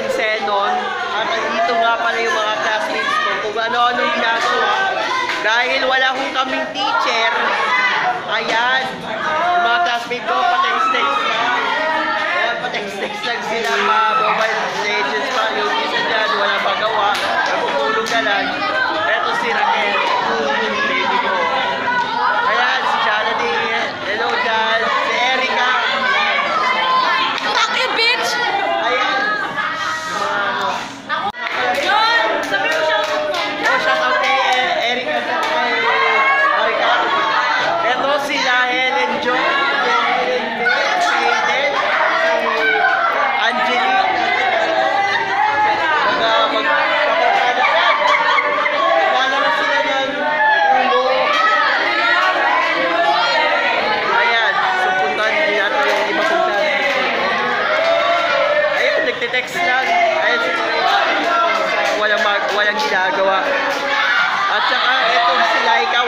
Vincenon at dito nga pala yung mga classmates ko kung ano-ano yung nagawa. Dahil wala kong kaming teacher,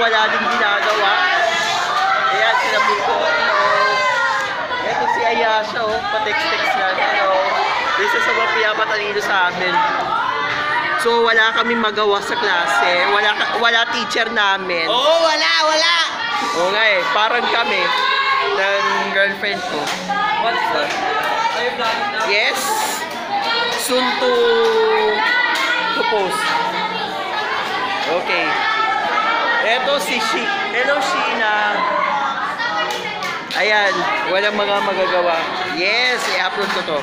wala din ginagawa. Ayan, sila Pico. Hello. Eto si Ayasha, oh, pa-text-text lang. Hello. Isa sa mga pinapatalino sa amin. So, wala kami magawa sa klase. Wala, wala teacher namin. Oo, oh, wala, wala. Oo nga eh, parang kami ng girlfriend ko. What's that? Yes, soon to to post. Okay. Ito si Shi. Hello, Sheena. Ayan, walang mga magagawa. Yes, i-upload ko to.